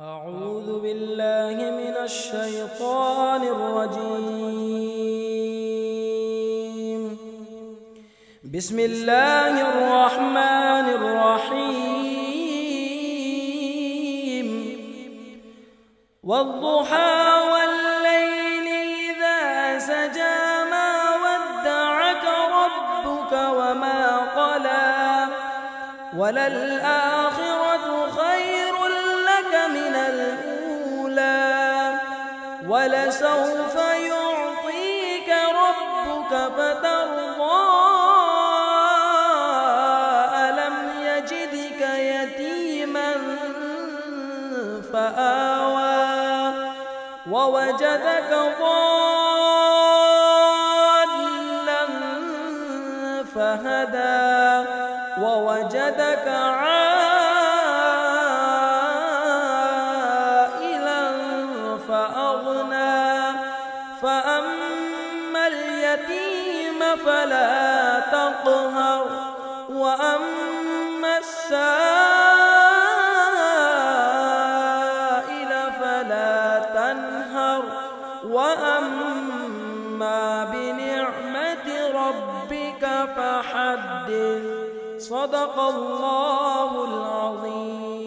أعوذ بالله من الشيطان الرجيم. بسم الله الرحمن الرحيم. والضحى والليل إذا سجى ما ودعك ربك وما قلى. وللآخرة ولسوف يعطيك ربك فترضى. ألم يجدك يتيما فآوى. ووجدك ضالا فهدى. ووجدك عائلا فأغنى فأما اليتيم فلا تقهر وأما السائل فلا تنهر. وأما بنعمة ربك فحدث. صدق الله العظيم.